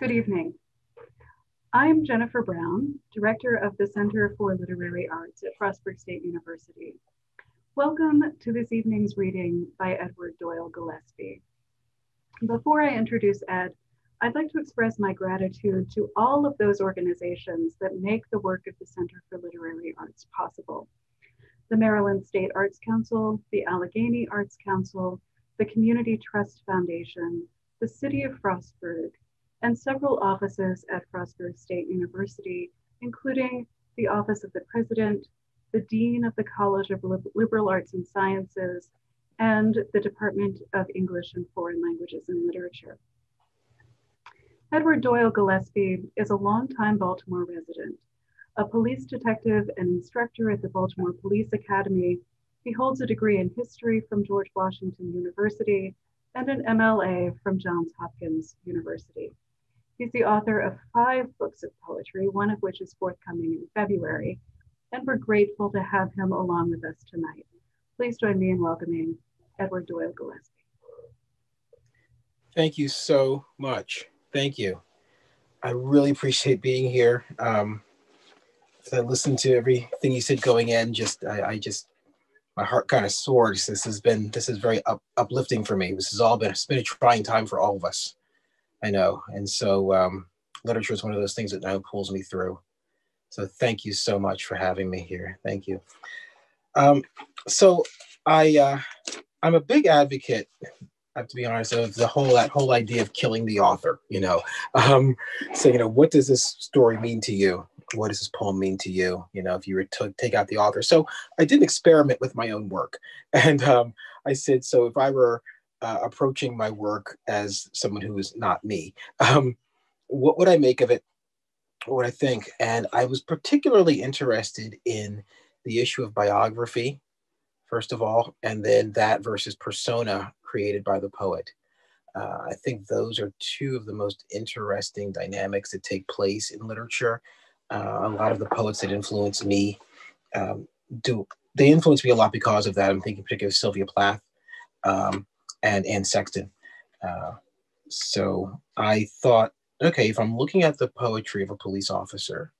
Good evening. I'm Jennifer Brown, Director of the Center for Literary Arts at Frostburg State University. Welcome to this evening's reading by Edward Doyle Gillespie. Before I introduce Ed, I'd like to express my gratitude to all of those organizations that make the work of the Center for Literary Arts possible. The Maryland State Arts Council, the Allegheny Arts Council, the Community Trust Foundation, the City of Frostburg, and several offices at Frostburg State University, including the Office of the President, the Dean of the College of Liberal Arts and Sciences, and the Department of English and Foreign Languages and Literature. Edward Doyle Gillespie is a longtime Baltimore resident. A police detective and instructor at the Baltimore Police Academy, he holds a degree in history from George Washington University and an MLA from Johns Hopkins University. He's the author of five books of poetry, one of which is forthcoming in February, and we're grateful to have him along with us tonight. Please join me in welcoming Edward Doyle Gillespie. Thank you so much. Thank you. I really appreciate being here. Um, I listened to everything you said going in. Just, I, I just, my heart kind of soars. This has been, this is very up, uplifting for me. This has all been, it's been a trying time for all of us. I know, and so um, literature is one of those things that now pulls me through. So thank you so much for having me here. Thank you. Um, so I, uh, I'm a big advocate I have to be honest, of the whole that whole idea of killing the author. You know, um, so you know, what does this story mean to you? What does this poem mean to you? You know, if you were to take out the author. So I did an experiment with my own work, and um, I said, so if I were uh, approaching my work as someone who is not me, um, what would I make of it? What would I think? And I was particularly interested in the issue of biography, first of all, and then that versus persona created by the poet. Uh, I think those are two of the most interesting dynamics that take place in literature. Uh, a lot of the poets that influence me um, do they influence me a lot because of that. I'm thinking particularly of Sylvia Plath um, and Anne Sexton. Uh, so I thought, okay, if I'm looking at the poetry of a police officer,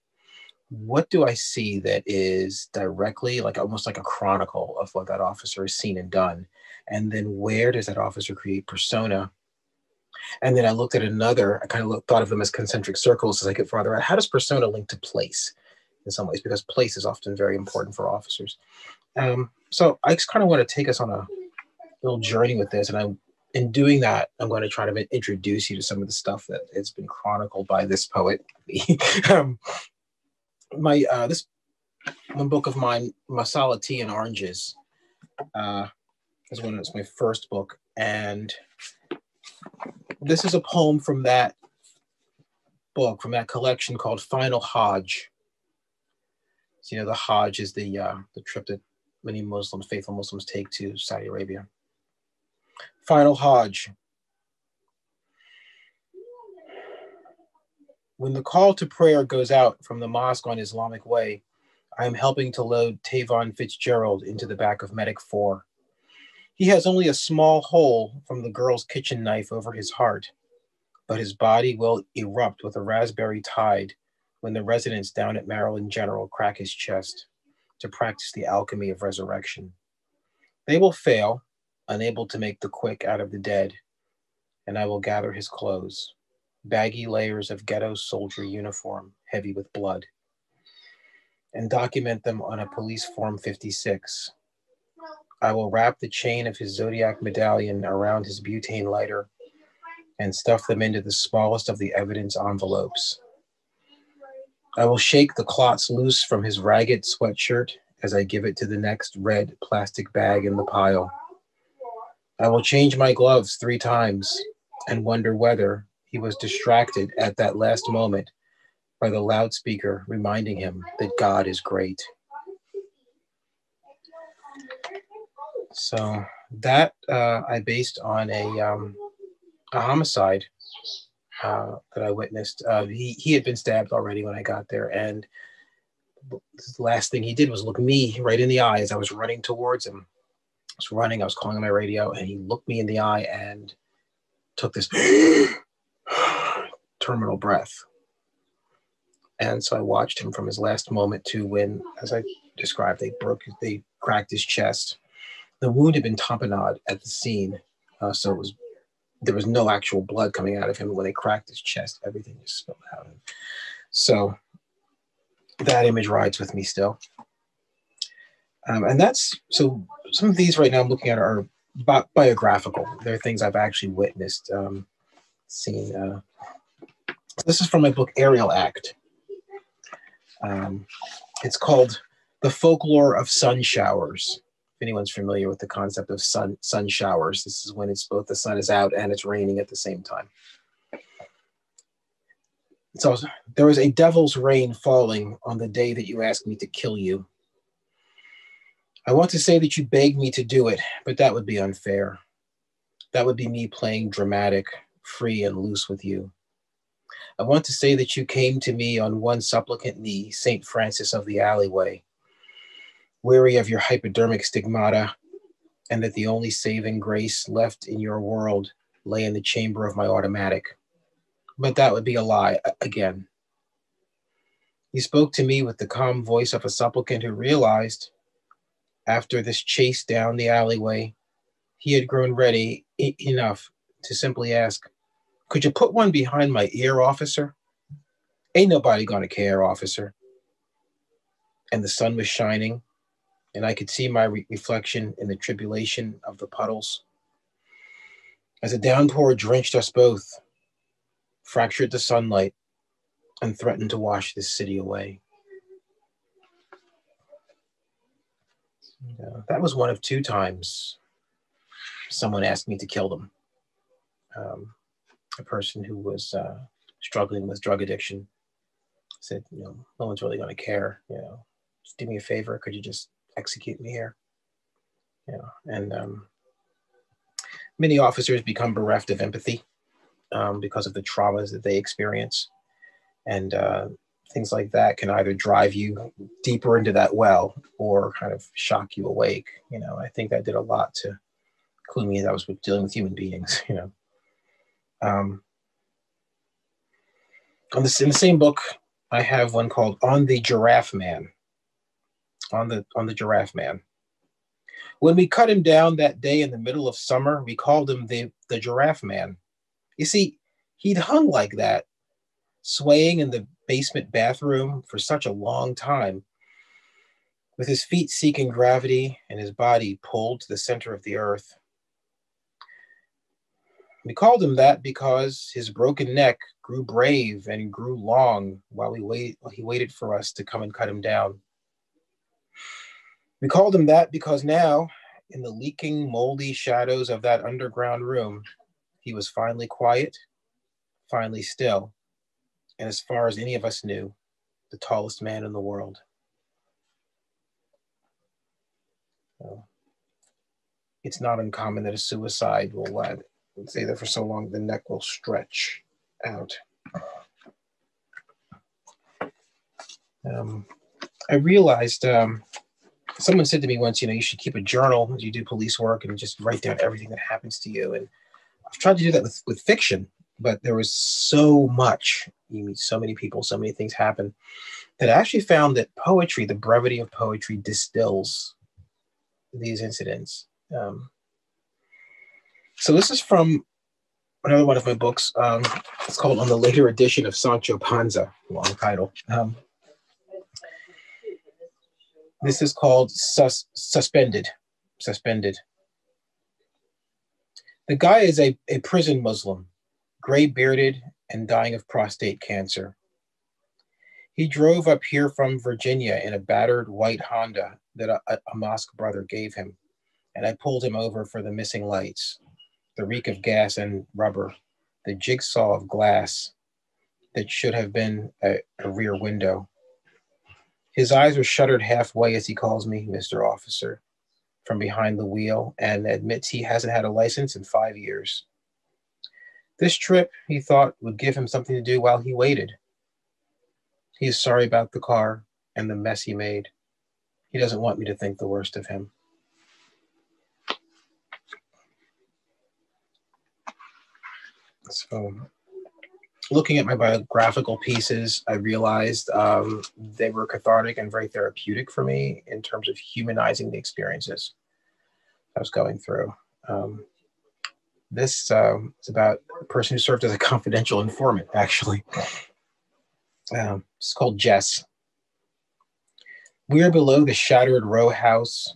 what do I see that is directly like almost like a chronicle of what that officer has seen and done? And then where does that officer create persona? And then I looked at another, I kind of looked, thought of them as concentric circles as I get farther out. How does persona link to place in some ways? Because place is often very important for officers. Um, so I just kind of want to take us on a little journey with this. And I'm in doing that, I'm going to try to introduce you to some of the stuff that has been chronicled by this poet. um, my uh, this one book of mine, Masala Tea and Oranges, uh, is one. It's my first book, and this is a poem from that book, from that collection called Final Hajj. So, you know, the Hajj is the uh, the trip that many Muslims, faithful Muslims, take to Saudi Arabia. Final Hajj. When the call to prayer goes out from the mosque on Islamic Way, I am helping to load Tavon Fitzgerald into the back of Medic 4. He has only a small hole from the girl's kitchen knife over his heart, but his body will erupt with a raspberry tide when the residents down at Maryland General crack his chest to practice the alchemy of resurrection. They will fail, unable to make the quick out of the dead, and I will gather his clothes baggy layers of ghetto soldier uniform, heavy with blood, and document them on a police form 56. I will wrap the chain of his zodiac medallion around his butane lighter and stuff them into the smallest of the evidence envelopes. I will shake the clots loose from his ragged sweatshirt as I give it to the next red plastic bag in the pile. I will change my gloves three times and wonder whether, he was distracted at that last moment by the loudspeaker reminding him that God is great. So that uh, I based on a, um, a homicide uh, that I witnessed. Uh, he, he had been stabbed already when I got there. And the last thing he did was look me right in the eye as I was running towards him. I was running, I was calling on my radio, and he looked me in the eye and took this terminal breath. And so I watched him from his last moment to when, as I described, they broke, they cracked his chest. The wound had been tamponade at the scene, uh, so it was there was no actual blood coming out of him. When they cracked his chest, everything just spilled out. So that image rides with me still. Um, and that's so some of these right now I'm looking at are bi- biographical. They're things I've actually witnessed, um, seen. Uh, this is from my book Aerial Act. Um, it's called The Folklore of Sun Showers. If anyone's familiar with the concept of sun sun showers, this is when it's both the sun is out and it's raining at the same time. So there was a devil's rain falling on the day that you asked me to kill you. I want to say that you begged me to do it, but that would be unfair. That would be me playing dramatic, free and loose with you. I want to say that you came to me on one supplicant knee, St. Francis of the alleyway, weary of your hypodermic stigmata, and that the only saving grace left in your world lay in the chamber of my automatic. But that would be a lie again. He spoke to me with the calm voice of a supplicant who realized, after this chase down the alleyway, he had grown ready e- enough to simply ask, Could you put one behind my ear, officer? Ain't nobody gonna care, officer. And the sun was shining, and I could see my re- reflection in the tribulation of the puddles. As a downpour drenched us both, fractured the sunlight, and threatened to wash this city away. That was one of two times someone asked me to kill them. Um, a person who was uh, struggling with drug addiction said, you know, no one's really going to care. You know, just do me a favor. Could you just execute me here? You know, and um, many officers become bereft of empathy um, because of the traumas that they experience. And uh, things like that can either drive you deeper into that well or kind of shock you awake. You know, I think that did a lot to clue me that I was dealing with human beings, you know. Um, on this, in the same book, I have one called On the Giraffe Man. On the on the Giraffe Man. When we cut him down that day in the middle of summer, we called him the, the Giraffe Man. You see, he'd hung like that, swaying in the basement bathroom for such a long time, with his feet seeking gravity and his body pulled to the center of the earth. We called him that because his broken neck grew brave and grew long while we wait while he waited for us to come and cut him down. We called him that because now, in the leaking, moldy shadows of that underground room, he was finally quiet, finally still, and as far as any of us knew, the tallest man in the world. So, it's not uncommon that a suicide will uh, stay there for so long the neck will stretch out. Um, I realized um, someone said to me once, you know, you should keep a journal as you do police work and just write down everything that happens to you. And I've tried to do that with, with fiction, but there was so much. You meet so many people, so many things happen that I actually found that poetry, the brevity of poetry, distills these incidents. Um, so this is from another one of my books. Um, it's called On the Later Edition of Sancho Panza, long title. Um, this is called sus- Suspended. Suspended. The guy is a, a prison Muslim, gray bearded and dying of prostate cancer. He drove up here from Virginia in a battered white Honda that a, a mosque brother gave him, and I pulled him over for the missing lights, the reek of gas and rubber, the jigsaw of glass that should have been a, a rear window. His eyes are shuttered halfway as he calls me Mr. Officer from behind the wheel and admits he hasn't had a license in five years. This trip, he thought, would give him something to do while he waited. He is sorry about the car and the mess he made. He doesn't want me to think the worst of him. So looking at my biographical pieces, I realized um, they were cathartic and very therapeutic for me in terms of humanizing the experiences I was going through. Um, this um, is about a person who served as a confidential informant, actually. Um, it's called Jess. We are below the shattered row house,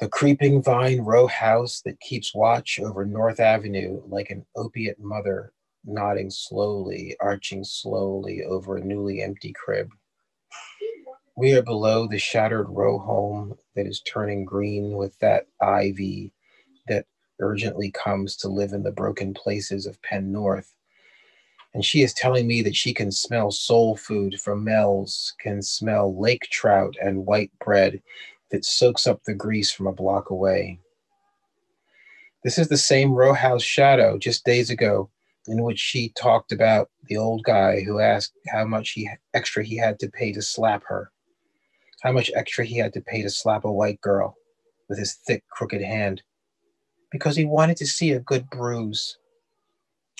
the creeping vine row house that keeps watch over North Avenue like an opiate mother nodding slowly, arching slowly over a newly empty crib. We are below the shattered row home that is turning green with that ivy urgently comes to live in the broken places of Penn North. And she is telling me that she can smell soul food from Mel's, can smell lake trout and white bread that soaks up the grease from a block away. This is the same row house shadow just days ago in which she talked about the old guy who asked how much he extra he had to pay to slap her, how much extra he had to pay to slap a white girl with his thick, crooked hand, because he wanted to see a good bruise,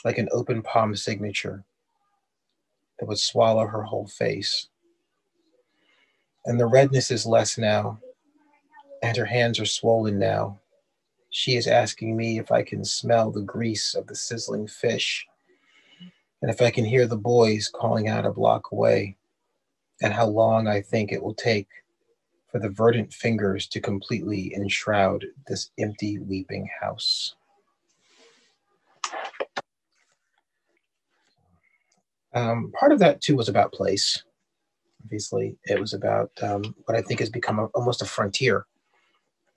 like an open palm signature that would swallow her whole face. And the redness is less now, and her hands are swollen now. She is asking me if I can smell the grease of the sizzling fish, and if I can hear the boys calling out a block away, and how long I think it will take for the verdant fingers to completely enshroud this empty, weeping house. Um, part of that too was about place. Obviously, it was about um, what I think has become a, almost a frontier,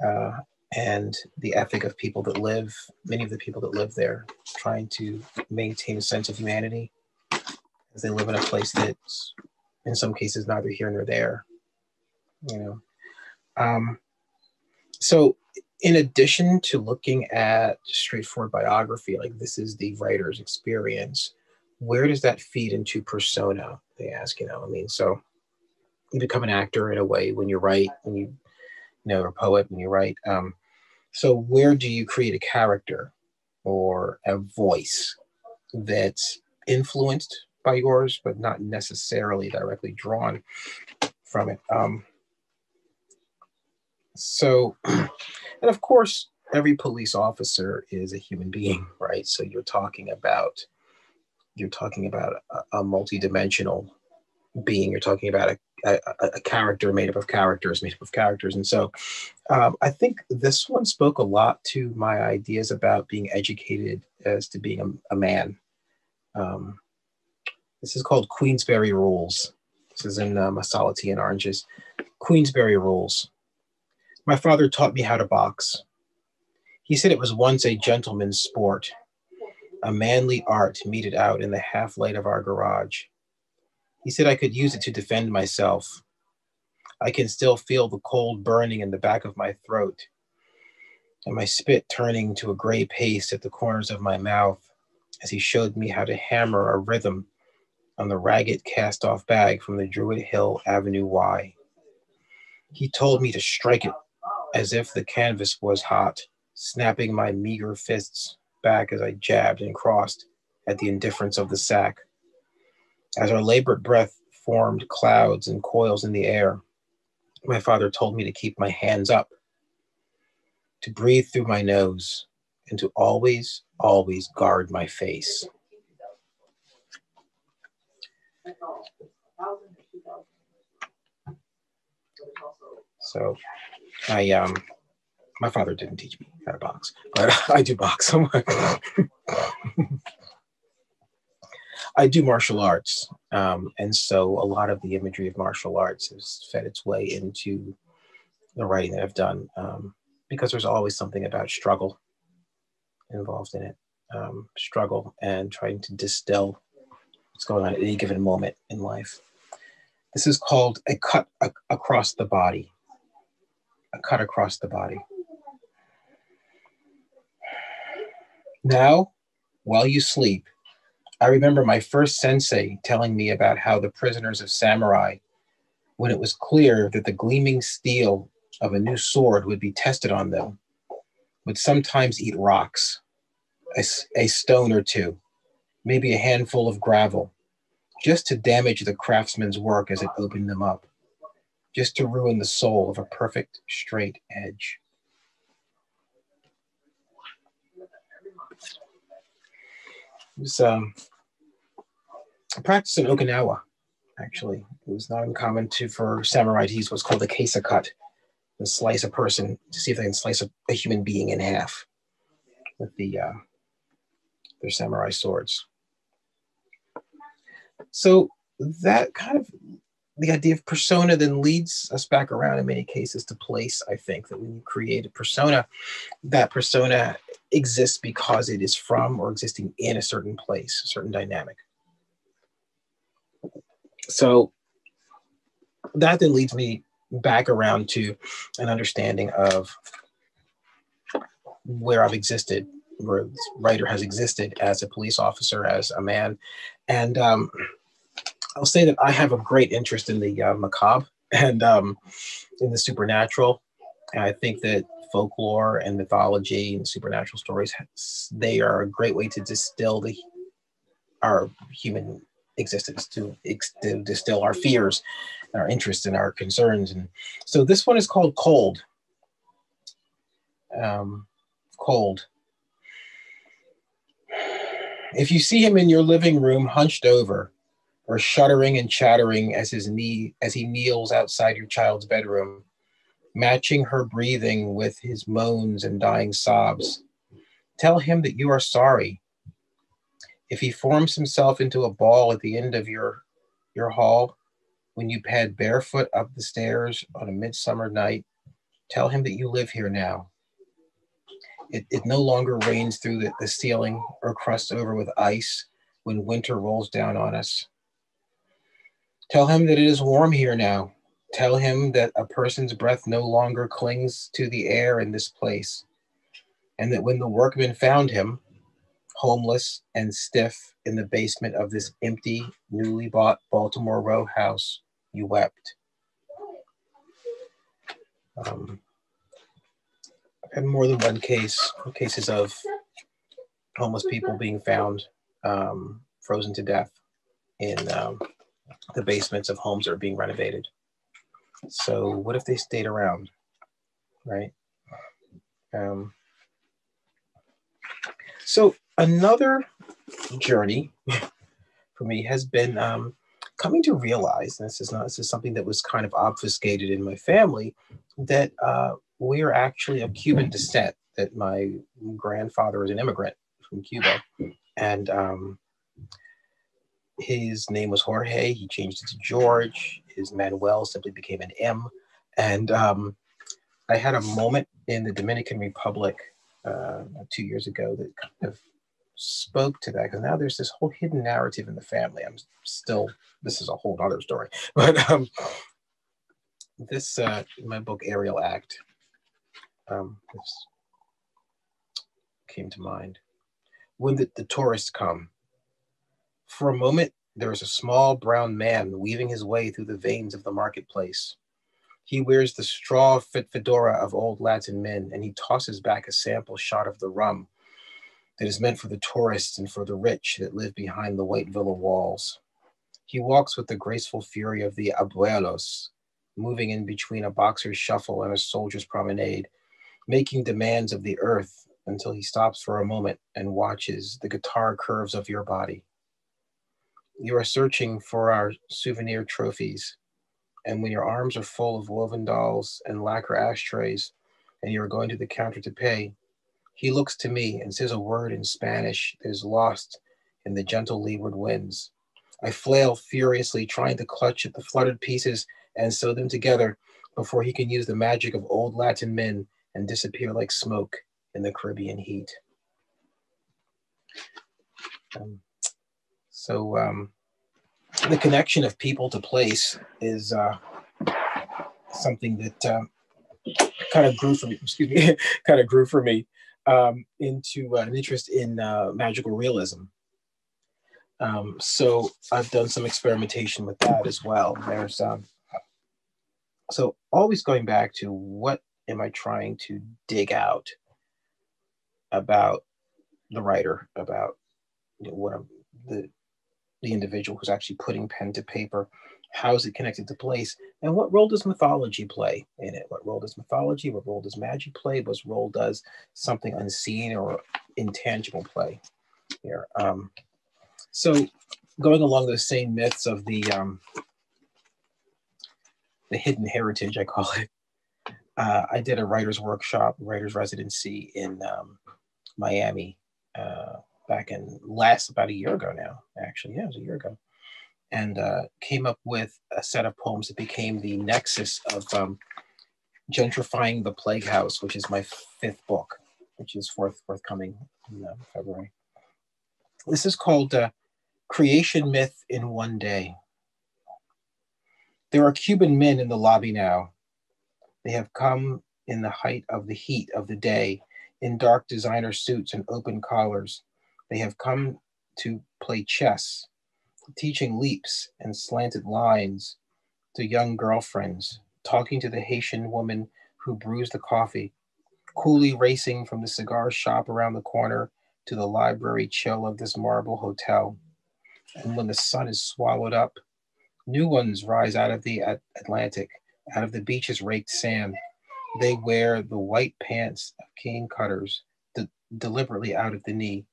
uh, and the ethic of people that live, many of the people that live there, trying to maintain a sense of humanity as they live in a place that's, in some cases, neither here nor there you know. Um, so in addition to looking at straightforward biography like this is the writer's experience where does that feed into persona they ask you know? I mean so you become an actor in a way when you write when you, you know a poet when you write um, so where do you create a character or a voice that's influenced by yours but not necessarily directly drawn from it? Um, so, and of course, every police officer is a human being, right? So you're talking about you're talking about a, a multi-dimensional being. You're talking about a, a, a, character made up of characters, made up of characters. And so um, I think this one spoke a lot to my ideas about being educated as to being a, a man. Um, this is called Queensberry Rules. This is in uh, Masala Tea and Oranges. Queensberry Rules. My father taught me how to box. He said it was once a gentleman's sport, a manly art meted out in the half light of our garage. He said I could use it to defend myself. I can still feel the cold burning in the back of my throat and my spit turning to a gray paste at the corners of my mouth as he showed me how to hammer a rhythm on the ragged cast off bag from the Druid Hill Avenue Y. He told me to strike it as if the canvas was hot, snapping my meager fists back as I jabbed and crossed at the indifference of the sack. As our labored breath formed clouds and coils in the air, my father told me to keep my hands up, to breathe through my nose, and to always, always guard my face. So I um my father didn't teach me how to box, but I do box. I do martial arts, um, and so a lot of the imagery of martial arts has fed its way into the writing that I've done um, because there's always something about struggle involved in it, um, struggle and trying to distill what's going on at any given moment in life. This is called a cut across the body a cut across the body. Now, while you sleep, I remember my first sensei telling me about how the prisoners of samurai, when it was clear that the gleaming steel of a new sword would be tested on them, would sometimes eat rocks, a, a stone or two, maybe a handful of gravel, just to damage the craftsman's work as it opened them up, just to ruin the soul of a perfect straight edge. It was um, a practice in Okinawa, actually. It was not uncommon to for samurai to use what's called a kesa cut, and slice a person to see if they can slice a, a human being in half with the uh, their samurai swords. So that kind of the idea of persona then leads us back around in many cases to place. I think that when you create a persona, that persona exists because it is from or existing in a certain place, a certain dynamic. So that then leads me back around to an understanding of where I've existed, where this writer has existed as a police officer, as a man. And um, I'll say that I have a great interest in the uh, macabre and um, in the supernatural. And I think that folklore and mythology and supernatural stories, they are a great way to distill the our human existence, to, to distill our fears, our interests, and our concerns. And so this one is called Cold. Um, cold. If you see him in your living room hunched over, or shuddering and chattering as his knee as he kneels outside your child's bedroom, matching her breathing with his moans and dying sobs. Tell him that you are sorry. If he forms himself into a ball at the end of your your hall, when you pad barefoot up the stairs on a midsummer night, tell him that you live here now. It, it no longer rains through the, the ceiling or crusts over with ice when winter rolls down on us. Tell him that it is warm here now. Tell him that a person's breath no longer clings to the air in this place, and that when the workmen found him, homeless and stiff in the basement of this empty, newly bought Baltimore row house, you wept. Um, I've had more than one case, cases of homeless people being found um, frozen to death in um, the basements of homes that are being renovated. So what if they stayed around, right? Um, so another journey for me has been um, coming to realize, and this is not this is something that was kind of obfuscated in my family, that uh, we are actually of Cuban descent. That my grandfather was an immigrant from Cuba, and um, his name was Jorge. He changed it to George. His Manuel simply became an M. And um, I had a moment in the Dominican Republic uh, two years ago that kind of spoke to that because now there's this whole hidden narrative in the family. I'm still, this is a whole other story. But um, this, uh, my book, Aerial Act, um, this came to mind. When did the tourists come, for a moment, there is a small brown man weaving his way through the veins of the marketplace. He wears the straw fit fedora of old Latin men, and he tosses back a sample shot of the rum that is meant for the tourists and for the rich that live behind the white villa walls. He walks with the graceful fury of the abuelos, moving in between a boxer's shuffle and a soldier's promenade, making demands of the earth until he stops for a moment and watches the guitar curves of your body you are searching for our souvenir trophies. And when your arms are full of woven dolls and lacquer ashtrays, and you are going to the counter to pay, he looks to me and says a word in Spanish that is lost in the gentle leeward winds. I flail furiously, trying to clutch at the fluttered pieces and sew them together before he can use the magic of old Latin men and disappear like smoke in the Caribbean heat. Um, so um, the connection of people to place is uh, something that um, kind of grew for me. Excuse me, kind of grew for me um, into uh, an interest in uh, magical realism. Um, so I've done some experimentation with that as well. There's um, so always going back to what am I trying to dig out about the writer, about you know, what I'm the the individual who's actually putting pen to paper. How is it connected to place? And what role does mythology play in it? What role does mythology what role does magic play? What role does something unseen or intangible play here? Um, so going along those same myths of the um, the hidden heritage i call it uh, i did a writer's workshop writer's residency in um, miami uh, back in last about a year ago now actually. Yeah it was a year ago. And uh, came up with a set of poems that became the nexus of um, gentrifying the plague house which is my fifth book which is forth forthcoming in uh, february. This is called uh, creation myth in one day. There are cuban men in the lobby now. They have come in the height of the heat of the day in dark designer suits and open collars they have come to play chess teaching leaps and slanted lines to young girlfriends, talking to the Haitian woman who brews the coffee, coolly racing from the cigar shop around the corner to the library chill of this marble hotel. And when the sun is swallowed up, new ones rise out of the Atlantic, out of the beach's raked sand. They wear the white pants of cane cutters, de- deliberately out of the knee,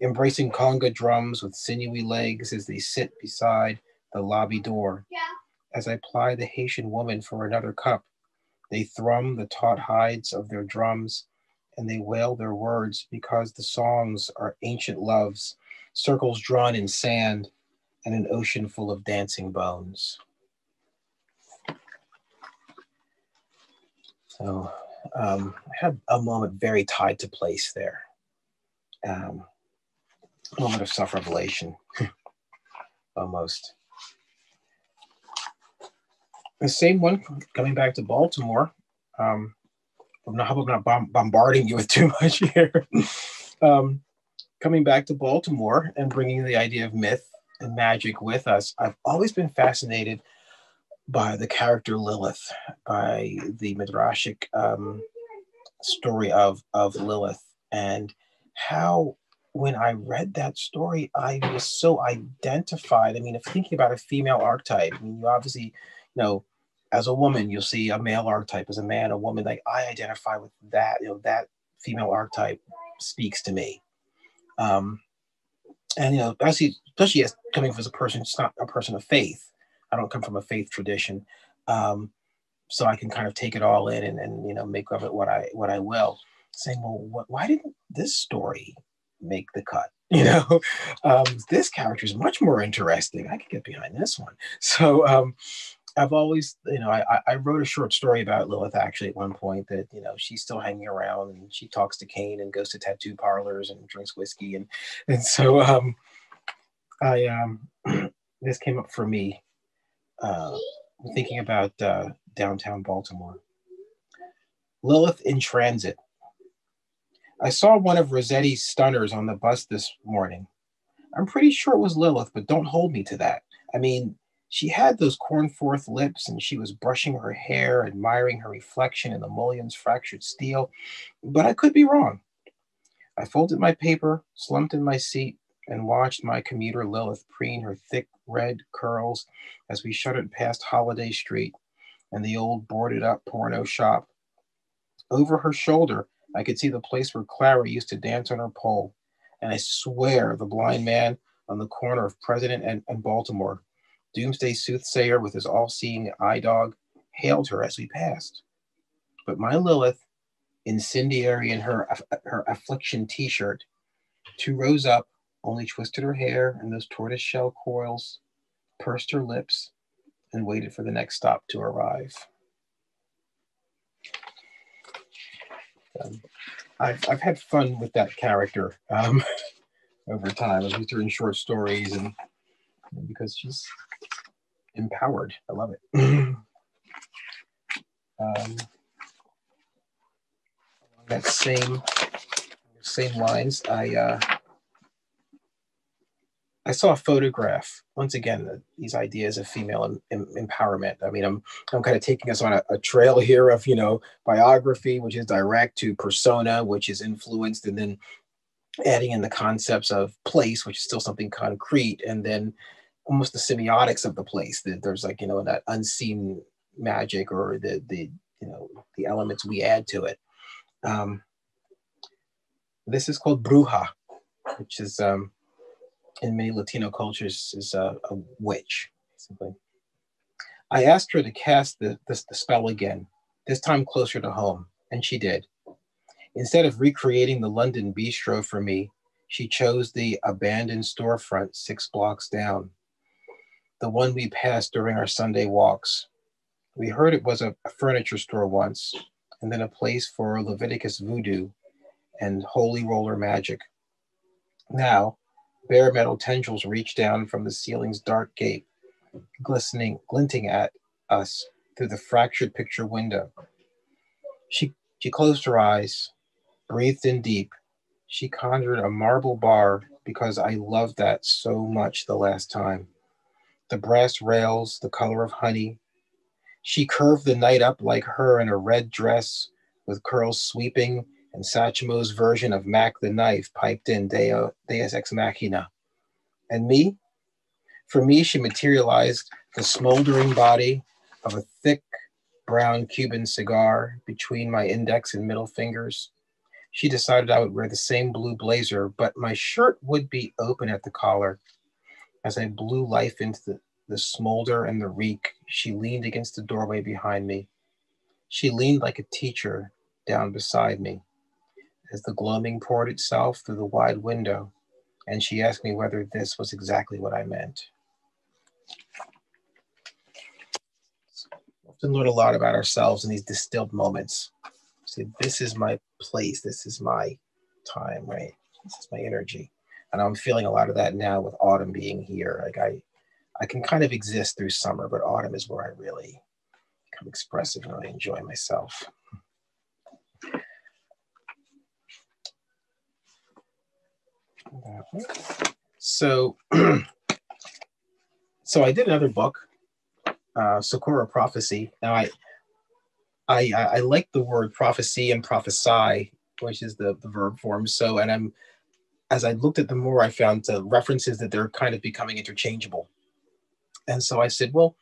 embracing conga drums with sinewy legs as they sit beside the lobby door. Yeah. As I ply the Haitian woman for another cup, they thrum the taut hides of their drums and they wail their words because the songs are ancient loves, circles drawn in sand, and an ocean full of dancing bones. So um, I had a moment very tied to place there. Um, moment of self revelation, almost. The same one coming back to Baltimore. Um, I'm not, I'm not bombarding you with too much here. um, coming back to Baltimore and bringing the idea of myth and magic with us, I've always been fascinated by the character Lilith, by the midrashic um, story of of Lilith, and how when I read that story, I was so identified. I mean, if thinking about a female archetype, I mean, you obviously, you know, as a woman, you'll see a male archetype as a man, a woman. Like I identify with that. You know, that female archetype speaks to me. Um, and you know, especially especially as coming from as a person, it's not a person of faith. I don't come from a faith tradition, um, so I can kind of take it all in and, and you know make of it what I what I will. Saying, well, what, why didn't this story make the cut. You know, um, this character is much more interesting. I could get behind this one. So um, I've always, you know, I, I wrote a short story about Lilith actually at one point that, you know, she's still hanging around and she talks to Cain and goes to tattoo parlors and drinks whiskey. And, and so um, I, um, this came up for me uh, thinking about uh, downtown Baltimore. Lilith in transit I saw one of Rossetti's stunners on the bus this morning. I'm pretty sure it was Lilith, but don't hold me to that. I mean, she had those cornforth lips and she was brushing her hair, admiring her reflection in the mullion's fractured steel, but I could be wrong. I folded my paper, slumped in my seat, and watched my commuter Lilith preen her thick red curls as we shuttered past Holliday Street and the old boarded up porno shop. Over her shoulder, I could see the place where Clara used to dance on her pole. And I swear the blind man on the corner of President and, and Baltimore, doomsday soothsayer with his all seeing eye dog, hailed her as we passed. But my Lilith, incendiary in her, her affliction t shirt, two rows up, only twisted her hair in those tortoise shell coils, pursed her lips, and waited for the next stop to arrive. Um, I've, I've had fun with that character um, over time as we turn short stories and, and because she's empowered. I love it. um, that same same lines, I uh, I saw a photograph. Once again, these ideas of female em- em- empowerment. I mean, I'm I'm kind of taking us on a, a, trail here of you know biography, which is direct, to persona, which is influenced, and then adding in the concepts of place, which is still something concrete, and then almost the semiotics of the place. That there's like you know that unseen magic or the the you know the elements we add to it. Um, this is called bruja, which is um, in many Latino cultures is a, a witch, basically. I asked her to cast the, the, the spell again, this time closer to home, and she did. Instead of recreating the London bistro for me, she chose the abandoned storefront six blocks down, the one we passed during our Sunday walks. We heard it was a, a furniture store once, and then a place for Leviticus voodoo and holy roller magic. Now, bare metal tendrils reach down from the ceiling's dark gate, glistening, glinting at us through the fractured picture window. She, she closed her eyes, breathed in deep. She conjured a marble bar because I loved that so much the last time. The brass rails, the color of honey. She curved the night up like her in a red dress with curls sweeping and Satchmo's version of Mac the Knife piped in Deo, Deus Ex Machina. And me? For me, she materialized the smoldering body of a thick brown Cuban cigar between my index and middle fingers. She decided I would wear the same blue blazer, but my shirt would be open at the collar. As I blew life into the, the smolder and the reek, she leaned against the doorway behind me. She leaned like a teacher down beside me as the gloaming poured itself through the wide window, and she asked me whether this was exactly what I meant. We Often learn a lot about ourselves in these distilled moments. See, this is my place, this is my time, right? This is my energy. And I'm feeling a lot of that now with autumn being here. Like I I can kind of exist through summer, but autumn is where I really become expressive and really enjoy myself. So, so I did another book, uh, Socorro Prophecy. Now I, I, I like the word prophecy and prophesy, which is the, the verb form. So, and I'm, as I looked at them more, I found uh, references that they're kind of becoming interchangeable. And so I said, well,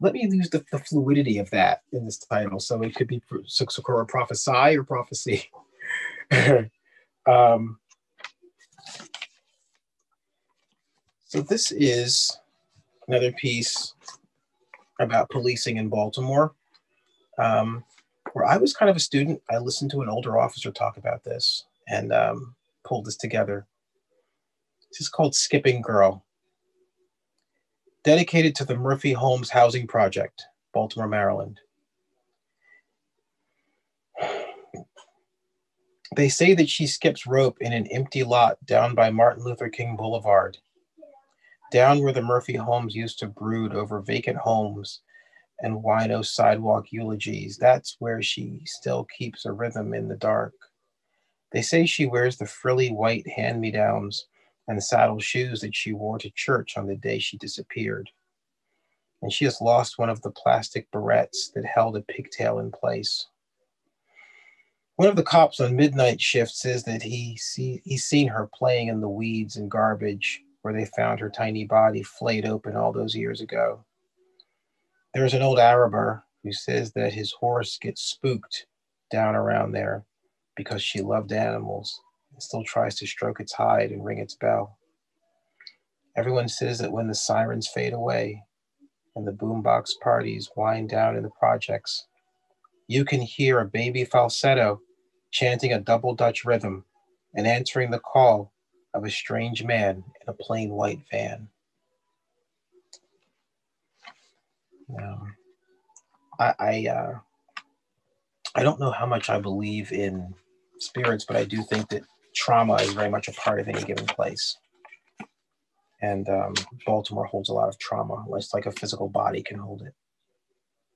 let me use the, the fluidity of that in this title. So it could be Socorro Prophesy or Prophecy. um, So this is another piece about policing in Baltimore, um, where I was kind of a student. I listened to an older officer talk about this and um, pulled this together. This is called Skipping Girl, dedicated to the Murphy Homes Housing Project, Baltimore, Maryland. They say that she skips rope in an empty lot down by Martin Luther King Boulevard down where the Murphy homes used to brood over vacant homes and wino sidewalk eulogies. That's where she still keeps a rhythm in the dark. They say she wears the frilly white hand me downs and saddle shoes that she wore to church on the day she disappeared. And she has lost one of the plastic barrettes that held a pigtail in place. One of the cops on midnight shift says that he see, he's seen her playing in the weeds and garbage where they found her tiny body flayed open all those years ago. There's an old Arabber who says that his horse gets spooked down around there because she loved animals and still tries to stroke its hide and ring its bell. Everyone says that when the sirens fade away and the boombox parties wind down in the projects, you can hear a baby falsetto chanting a double Dutch rhythm and answering the call of a strange man in a plain white van. Now, I I, uh, I don't know how much I believe in spirits, but I do think that trauma is very much a part of any given place. And um, Baltimore holds a lot of trauma, less like a physical body can hold it.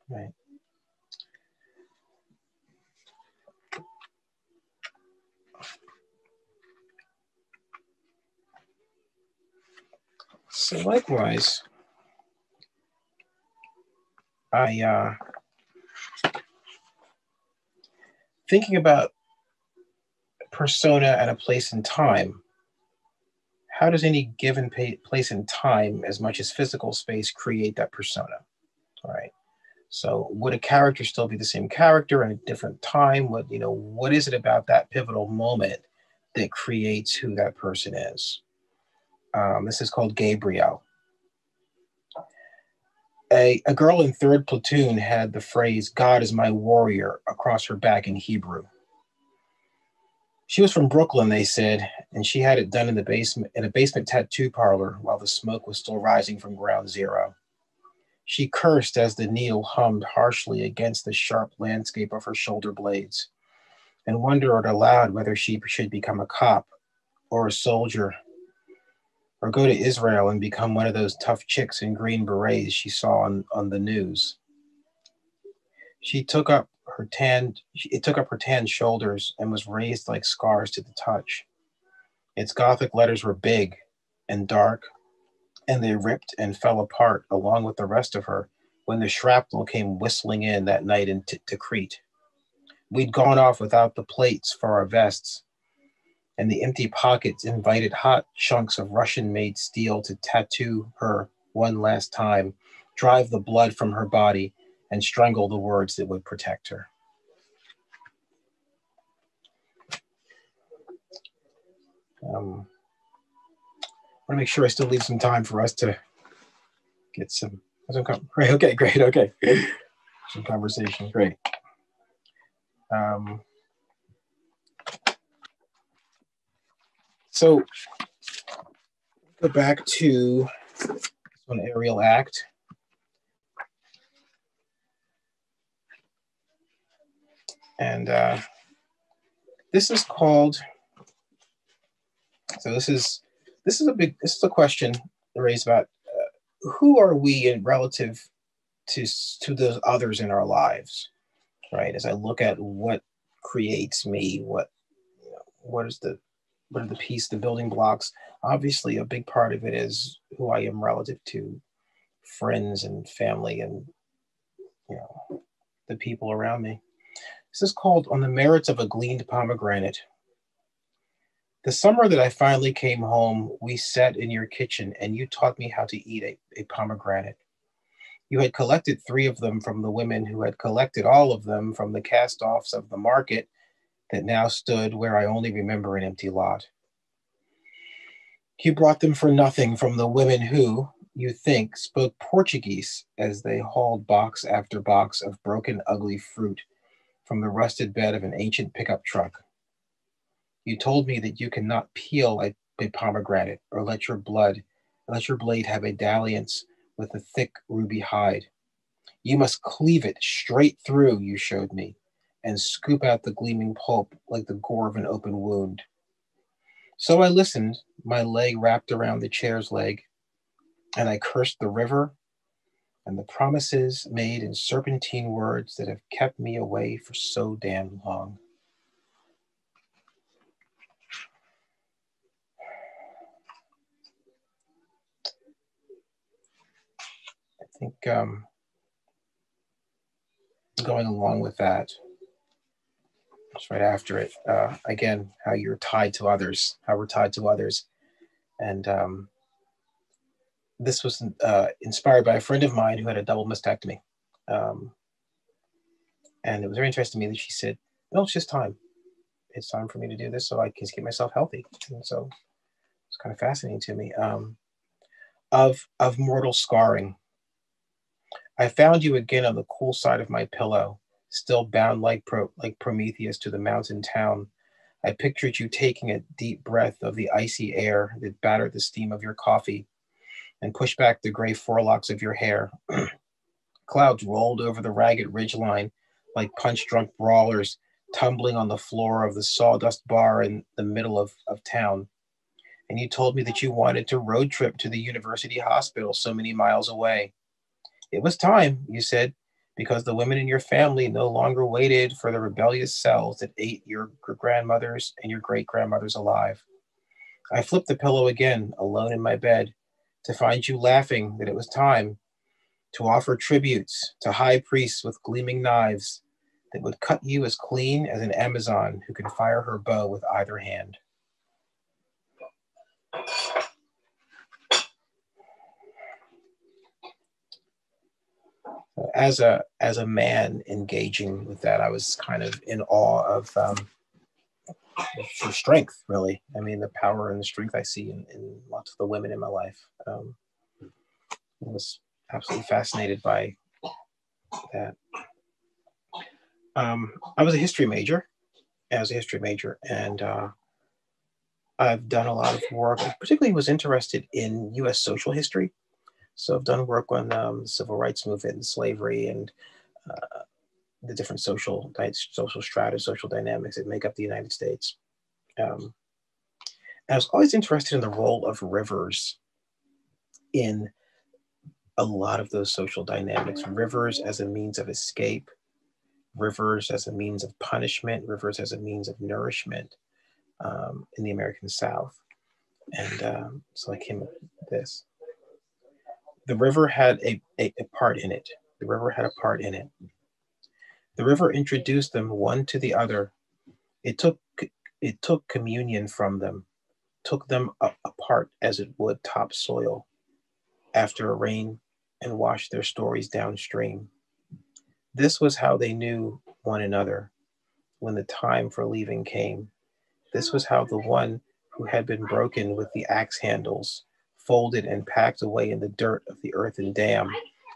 Right. So likewise, I uh, thinking about persona at a place in time, how does any given place in time, as much as physical space, create that persona? All right. So would a character still be the same character in a different time? What you know, what is it about that pivotal moment that creates who that person is? Um, this is called Gabriel. A, a girl in third platoon had the phrase "God is my warrior" across her back in Hebrew. She was from Brooklyn, they said, and she had it done in the basement in a basement tattoo parlor while the smoke was still rising from ground zero. She cursed as the needle hummed harshly against the sharp landscape of her shoulder blades and wondered aloud whether she should become a cop or a soldier or go to Israel and become one of those tough chicks in green berets she saw on, on the news. She took up her tan, it took up her tan shoulders and was raised like scars to the touch. Its Gothic letters were big and dark and they ripped and fell apart along with the rest of her when the shrapnel came whistling in that night in T- Crete. We'd gone off without the plates for our vests, and the empty pockets invited hot chunks of Russian made steel to tattoo her one last time, drive the blood from her body, and strangle the words that would protect her. Um, want to make sure I still leave some time for us to get some some right. Okay, great. Okay, some conversation. Great. Um, so go back to this one aerial act. And uh, this is called, so this is this is a big this is a question raised about uh, who are we in relative to to those others in our lives right as i look at what creates me what you know, what is the are the piece the building blocks? Obviously a big part of it is who i am relative to friends and family and you know the people around me. This is called on the merits of a gleaned pomegranate. The summer that I finally came home, we sat in your kitchen and you taught me how to eat a, a pomegranate. You had collected three of them from the women who had collected all of them from the cast offs of the market that now stood where I only remember an empty lot. You brought them for nothing from the women who, you think, spoke Portuguese as they hauled box after box of broken, ugly fruit from the rusted bed of an ancient pickup truck. You told me that you cannot peel a, a pomegranate or let your blood, let your blade have a dalliance with a thick ruby hide. You must cleave it straight through, you showed me, and scoop out the gleaming pulp like the gore of an open wound. So I listened, my leg wrapped around the chair's leg, and I cursed the river and the promises made in serpentine words that have kept me away for so damn long. I think um, going along with that, just right after it, uh, again, how you're tied to others, how we're tied to others. And um, this was uh, inspired by a friend of mine who had a double mastectomy. Um, and it was very interesting to me that she said, no, it's just time. It's time for me to do this so I can keep myself healthy. And so it's kind of fascinating to me. Um, of, of mortal scarring, I found you again on the cool side of my pillow, still bound like, Pro- like Prometheus to the mountain town. I pictured you taking a deep breath of the icy air that battered the steam of your coffee and pushed back the gray forelocks of your hair. Clouds rolled over the ragged ridgeline like punch drunk brawlers tumbling on the floor of the sawdust bar in the middle of, of town. And you told me that you wanted to road trip to the university hospital so many miles away. It was time, you said, because the women in your family no longer waited for the rebellious cells that ate your grandmothers and your great grandmothers alive. I flipped the pillow again, alone in my bed, to find you laughing that it was time to offer tributes to high priests with gleaming knives, that would cut you as clean as an Amazon who can fire her bow with either hand. As a as a man engaging with that, I was kind of in awe of um, for strength. Really, I mean, the power and the strength I see in, in lots of the women in my life. Um, I was absolutely fascinated by that. Um, I was a history major. I was a history major, and uh, I've done a lot of work. I particularly was interested in U.S. social history. So I've done work on um, the civil rights movement and slavery and uh, the different social social strata, social dynamics that make up the United States. Um, I was always interested in the role of rivers in a lot of those social dynamics. Rivers as a means of escape, rivers as a means of punishment, rivers as a means of nourishment um, in the American South. And um, so I came up with this. The river had a, a, a part in it. The river had a part in it. The river introduced them one to the other. It took it took communion from them, took them apart as it would topsoil after a rain and washed their stories downstream. This was how they knew one another when the time for leaving came. This was how the one who had been broken with the axe handles, folded and packed away in the dirt of the earthen dam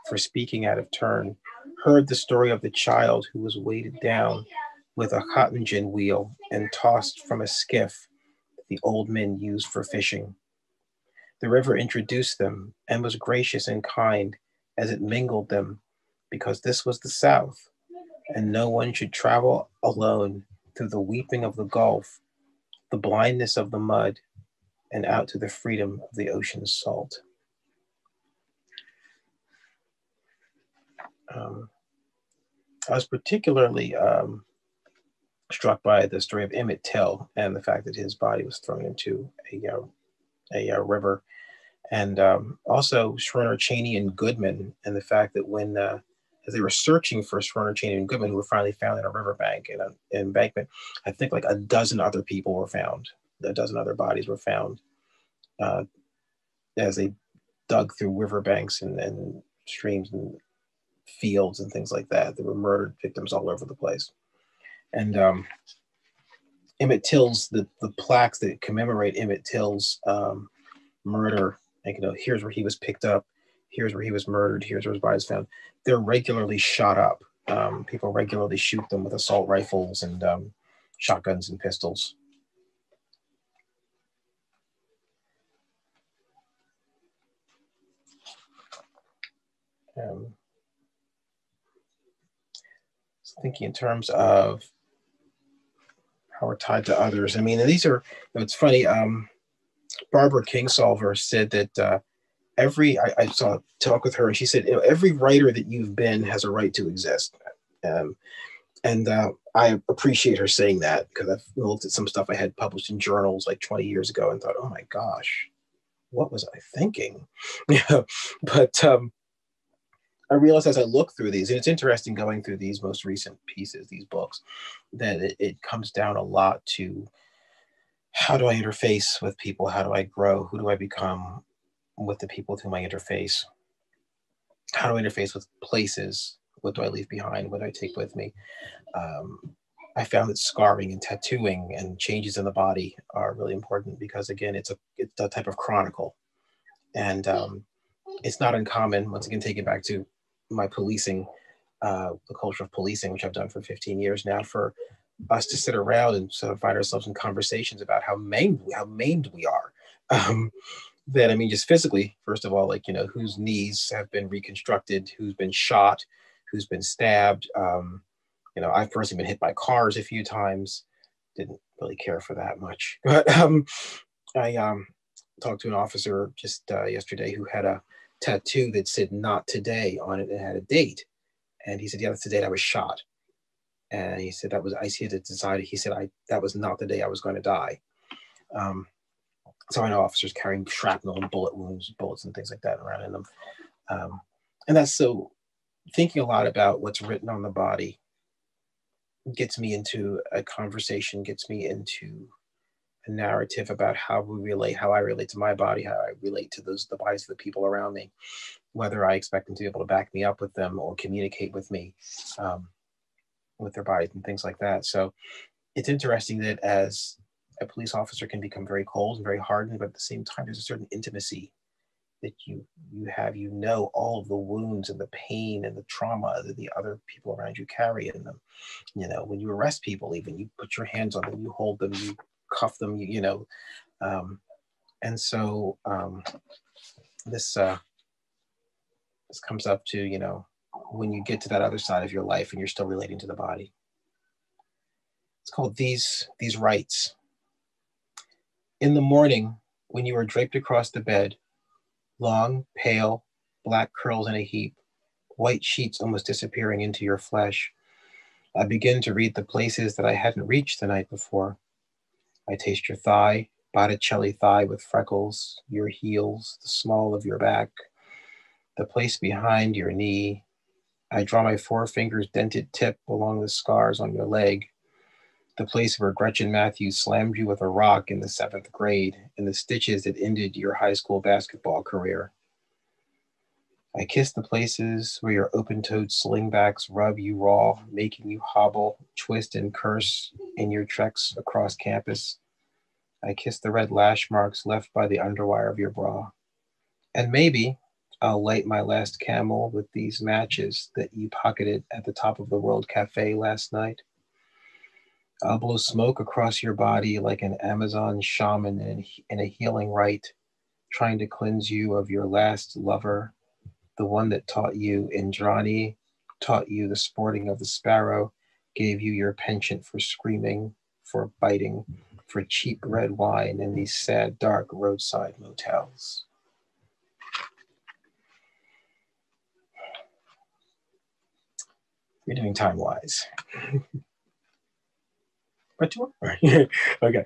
for speaking out of turn, heard the story of the child who was weighted down with a cotton gin wheel and tossed from a skiff the old men used for fishing. The river introduced them and was gracious and kind as it mingled them, because this was the South, and no one should travel alone through the weeping of the Gulf, the blindness of the mud, and out to the freedom of the ocean's salt. Um, I was particularly um, struck by the story of Emmett Till and the fact that his body was thrown into a, uh, a, uh, river and um, also Schwerner, Cheney and Goodman, and the fact that when uh, as they were searching for Schwerner, Cheney and Goodman, who were finally found in a riverbank in an embankment, I think like a dozen other people were found. A dozen other bodies were found uh, as they dug through riverbanks and, and streams and fields and things like that. There were murdered victims all over the place. And um, Emmett Till's, the, the plaques that commemorate Emmett Till's um, murder like, you know, here's where he was picked up, here's where he was murdered, here's where his body was found. They're regularly shot up. Um, people regularly shoot them with assault rifles and um, shotguns and pistols. Um, thinking in terms of how we're tied to others. I mean, these are, it's funny. Um, Barbara Kingsolver said that uh, every I, I, saw a talk with her, and she said every writer that you've been has a right to exist. Um, and uh, I appreciate her saying that because I've looked at some stuff I had published in journals like 20 years ago and thought, oh my gosh, what was I thinking? But um, I realized as I look through these, and it's interesting going through these most recent pieces, these books, that it, it comes down a lot to how do I interface with people? How do I grow? Who do I become with the people with whom I interface? How do I interface with places? What do I leave behind? What do I take with me? Um, I found that scarring and tattooing and changes in the body are really important because again, it's a it's a type of chronicle, and um, it's not uncommon. Once again, take it back to my policing, uh, the culture of policing, which I've done for 15 years now, for us to sit around and sort of find ourselves in conversations about how maimed how maimed we are. Um, that I mean, just physically, first of all, like you know, whose knees have been reconstructed, who's been shot, who's been stabbed. Um, you know, I've personally been hit by cars a few times. Didn't really care for that much, but um, I um, talked to an officer just uh, yesterday who had a tattoo that said "Not today" on it and had a date, and he said, "Yeah, that's the date I was shot." and he said that was I see it decided. He said I that was not the day I was going to die. Um, so I know officers carrying shrapnel and bullet wounds, bullets and things like that around in them, um, and that's so thinking a lot about what's written on the body gets me into a conversation, gets me into a narrative about how we relate, how I relate to my body, how I relate to those the bodies of the people around me, whether I expect them to be able to back me up with them or communicate with me um, with their bodies and things like that. So it's interesting that as a police officer can become very cold and very hardened, but at the same time, there's a certain intimacy that you you have. You know all of the wounds and the pain and the trauma that the other people around you carry in them. You know, when you arrest people, even you put your hands on them, you hold them, you cuff them, you, you know. Um, and so um, this uh, this comes up to you know when you get to that other side of your life and you're still relating to the body. It's called these these rites. In the morning, when you are draped across the bed, long, pale, black curls in a heap, white sheets almost disappearing into your flesh, I begin to read the places that I hadn't reached the night before. I taste your thigh, Botticelli thigh with freckles, your heels, the small of your back, the place behind your knee. I draw my forefinger's dented tip along the scars on your leg, the place where Gretchen Matthews slammed you with a rock in the seventh grade, and the stitches that ended your high school basketball career. I kiss the places where your open toed slingbacks rub you raw, making you hobble, twist, and curse in your treks across campus. I kiss the red lash marks left by the underwire of your bra. And maybe I'll light my last camel with these matches that you pocketed at the top of the World Cafe last night. I'll blow smoke across your body like an Amazon shaman in, in a healing rite, trying to cleanse you of your last lover the one that taught you Indrani, taught you the sporting of the sparrow, gave you your penchant for screaming, for biting, for cheap red wine in these sad, dark roadside motels. You're doing time wise. but two okay.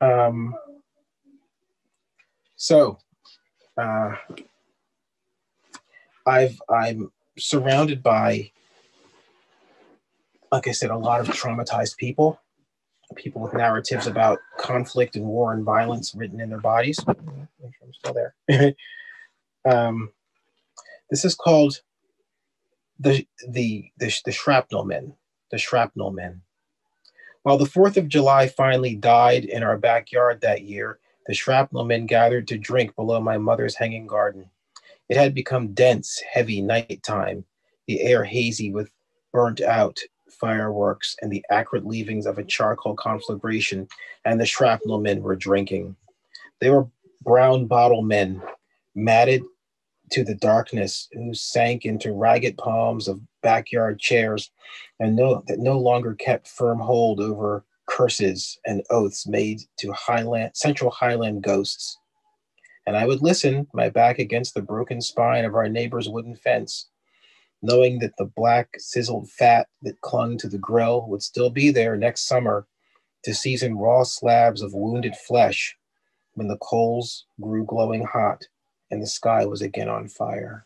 Um, so, uh, I've I'm surrounded by, like I said, a lot of traumatized people, people with narratives about conflict and war and violence written in their bodies. Make sure I'm still there. um, this is called the, the the the shrapnel men. The shrapnel men. While the Fourth of July finally died in our backyard that year, the shrapnel men gathered to drink below my mother's hanging garden. It had become dense, heavy nighttime, the air hazy with burnt out fireworks and the acrid leavings of a charcoal conflagration, and the shrapnel men were drinking. They were brown bottle men, matted to the darkness, who sank into ragged palms of backyard chairs and no, that no longer kept firm hold over curses and oaths made to Highland, Central Highland ghosts and I would listen, my back against the broken spine of our neighbor's wooden fence, knowing that the black, sizzled fat that clung to the grill would still be there next summer to season raw slabs of wounded flesh when the coals grew glowing hot and the sky was again on fire.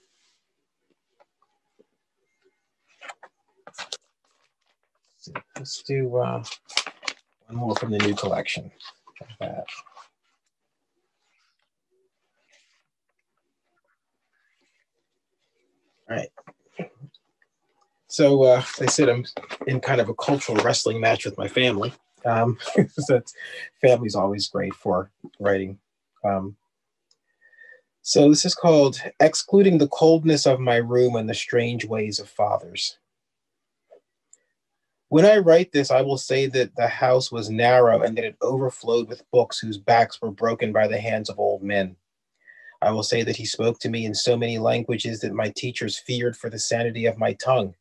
Let's do uh, one more from the new collection. Right. So uh, I said I'm in kind of a cultural wrestling match with my family. Um, so family's always great for writing. Um, so this is called Excluding the Coldness of My Room and the Strange Ways of Fathers. When I write this, I will say that the house was narrow and that it overflowed with books whose backs were broken by the hands of old men. I will say that he spoke to me in so many languages that my teachers feared for the sanity of my tongue.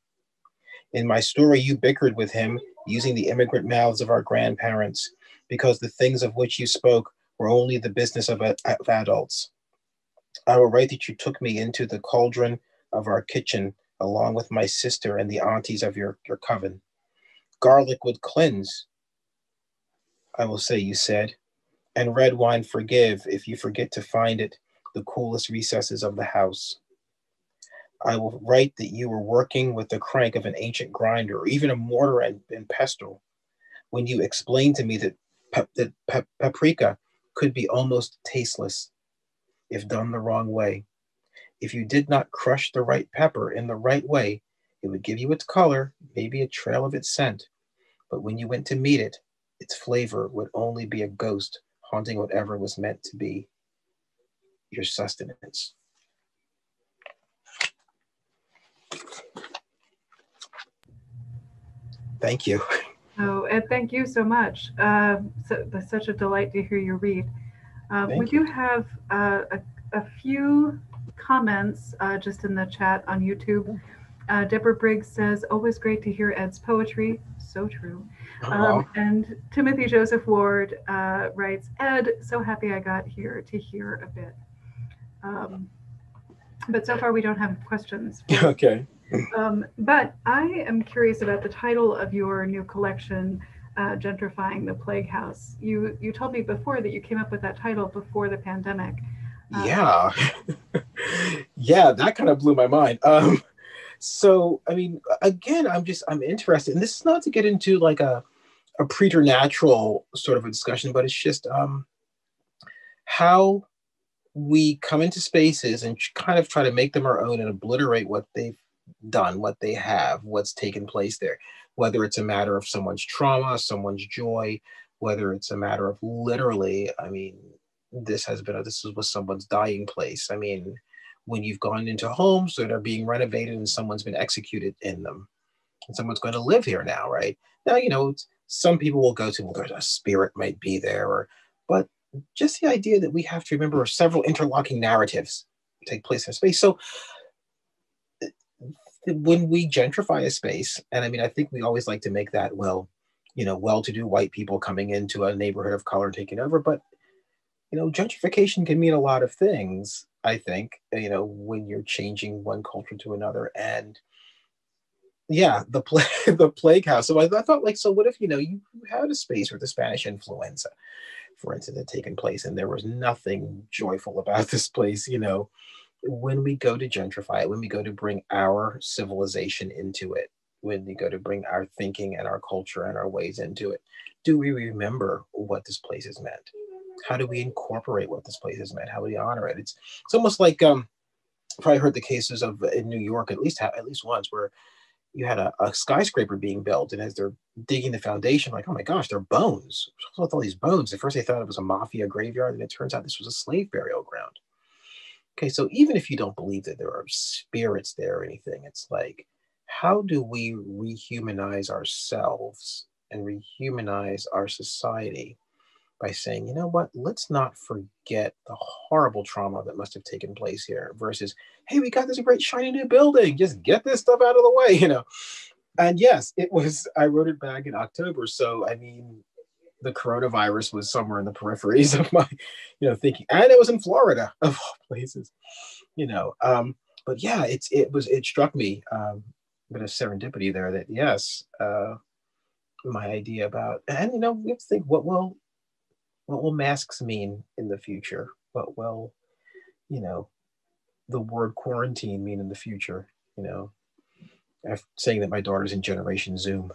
In my story, you bickered with him using the immigrant mouths of our grandparents because the things of which you spoke were only the business of, of adults. I will write that you took me into the cauldron of our kitchen along with my sister and the aunties of your, your coven. Garlic would cleanse, I will say, you said, and red wine forgive if you forget to find it the coolest recesses of the house. I will write that you were working with the crank of an ancient grinder or even a mortar and, and pestle when you explained to me that, that paprika could be almost tasteless if done the wrong way. If you did not crush the right pepper in the right way, it would give you its color, maybe a trail of its scent. But when you went to meet it, its flavor would only be a ghost haunting whatever was meant to be your sustenance. Thank you. Oh, Ed, thank you so much. Uh, so, that's such a delight to hear you read. Uh, we you. do have uh, a, a, few comments uh, just in the chat on YouTube. Uh, Deborah Briggs says, always great to hear Ed's poetry. So true. Um, and Timothy Joseph Ward uh, writes, Ed, so happy I got here to hear a bit. Um, but so far we don't have questions. okay. Um, but I am curious about the title of your new collection, uh, Gentrifying the Plague House. You, you told me before that you came up with that title before the pandemic. Um, yeah. yeah, that kind of blew my mind. Um, so, I mean, again, I'm just, I'm interested, and this is not to get into like a, a preternatural sort of a discussion, but it's just um, how we come into spaces and kind of try to make them our own and obliterate what they've done, what they have, what's taken place there, whether it's a matter of someone's trauma, someone's joy, whether it's a matter of literally, I mean, this has been, a, this was someone's dying place. I mean, when you've gone into homes that are being renovated and someone's been executed in them and someone's going to live here now, right? Now, you know, some people will go to, well, a spirit might be there, or, but just the idea that we have to remember several interlocking narratives take place in space. So when we gentrify a space, and I mean, I think we always like to make that, well, you know, well-to-do white people coming into a neighborhood of color and taking over, but you know, gentrification can mean a lot of things. I think you know when you're changing one culture to another, and yeah, the the plague house. So I, I thought, like, so what if you know you had a space with the Spanish influenza, for instance, had taken place, and there was nothing joyful about this place, you know, when we go to gentrify it, when we go to bring our civilization into it, when we go to bring our thinking and our culture and our ways into it, do we remember what this place has meant? How do we incorporate what this place has meant? How do we honor it? It's it's almost like um, probably heard the cases of in New York at least at least once where you had a, a, skyscraper being built, and as they're digging the foundation, like, oh my gosh, they're bones. What's with all these bones? At first, they thought it was a mafia graveyard, and it turns out this was a slave burial ground. Okay, so even if you don't believe that there are spirits there or anything, it's like, how do we rehumanize ourselves and rehumanize our society by saying, you know what, let's not forget the horrible trauma that must have taken place here versus, hey, we got this great shiny new building, just get this stuff out of the way, you know. And yes, it was, I wrote it back in October. So, I mean, the coronavirus was somewhere in the peripheries of my, you know, thinking, and it was in Florida of all places, you know. Um, but yeah, it's it was it struck me um, a bit of serendipity there that yes, uh, my idea about and you know we have to think what will what will masks mean in the future? What will you know the word quarantine mean in the future? You know, I'm saying that my daughter's in Generation Zoom,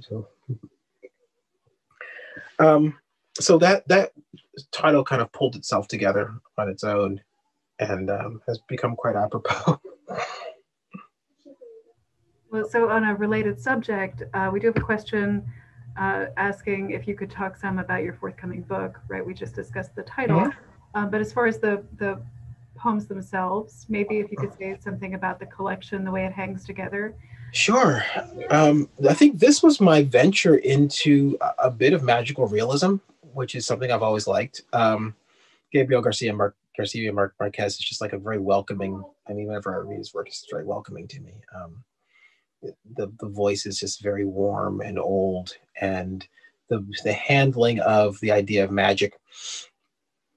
so. Um, so that that title kind of pulled itself together on its own, and um, has become quite apropos. well, so on a related subject, uh, we do have a question uh, asking if you could talk some about your forthcoming book. Right, we just discussed the title, yeah. um, but as far as the the poems themselves, maybe if you could say something about the collection, the way it hangs together, Sure. Um, I think this was my venture into a, bit of magical realism, which is something I've always liked. Um, Gabriel Garcia Mar- Garcia Mar- Marquez is just like a very welcoming. I mean, whenever I read his work, it's very welcoming to me. Um, the the voice is just very warm and old, and the the handling of the idea of magic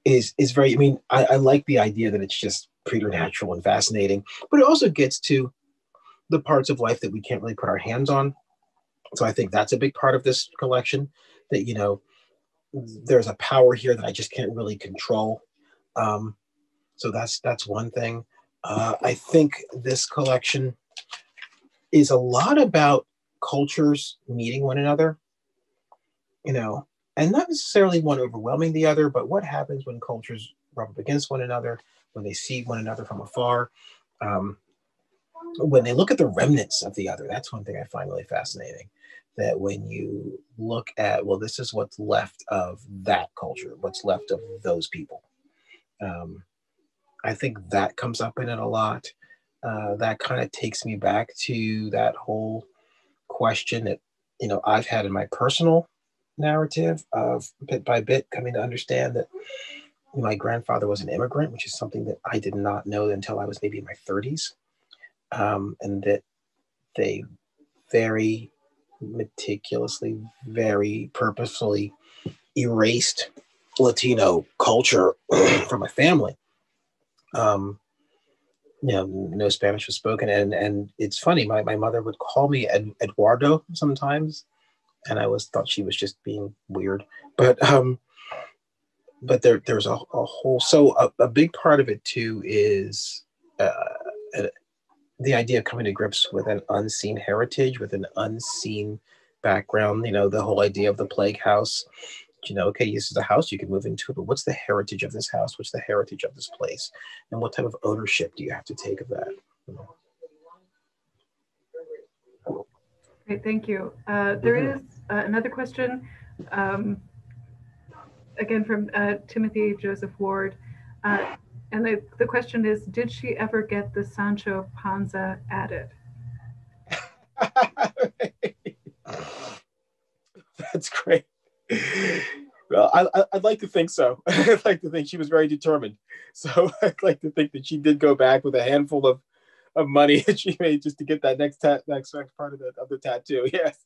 is is very. I mean, I, I like the idea that it's just preternatural and fascinating, but it also gets to the parts of life that we can't really put our hands on. So I think that's a big part of this collection that, you know, there's a power here that I just can't really control. Um, so that's, that's one thing. Uh, I think this collection is a lot about cultures meeting one another, you know, and not necessarily one overwhelming the other, but what happens when cultures rub up against one another, when they see one another from afar, um, when they look at the remnants of the other. That's one thing I find really fascinating. That when you look at, well, this is what's left of that culture, what's left of those people. Um, I think that comes up in it a lot. Uh, that kind of takes me back to that whole question that you know I've had in my personal narrative of bit by bit coming to understand that my grandfather was an immigrant, which is something that I did not know until I was maybe in my 30s, um, and that they very meticulously, very purposefully erased Latino culture from my family. Um, you know, no Spanish was spoken, and and it's funny. My, my mother would call me Ed, Eduardo sometimes, and I was thought she was just being weird. But um, but there there's a, a whole so a, a big part of it too is uh, the idea of coming to grips with an unseen heritage, with an unseen background. You know, the whole idea of the plague house. You know, okay, this is a house you can move into, but what's the heritage of this house? What's the heritage of this place? And what type of ownership do you have to take of that? Great, thank you. Uh, there mm-hmm. is uh, another question, um, again from uh, Timothy Joseph Ward. Uh, and the, the question is, did she ever get the Sancho Panza added? That's great. Well, I, would like to think so. I'd like to think she was very determined. So I'd like to think that she did go back with a handful of, of money that she made just to get that next tat, next, next part of the of the tattoo. Yes,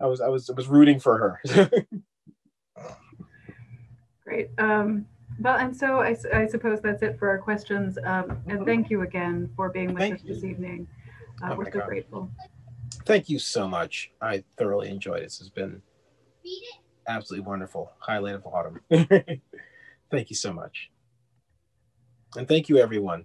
I was I was I was rooting for her. Great. Um, well, and so I, I, suppose that's it for our questions. Um, and thank you again for being with thank us you. this evening. Uh, oh we're so God. grateful. Thank you so much. I thoroughly enjoyed it. This has been absolutely wonderful. Highlight of autumn. thank you so much. And thank you, everyone.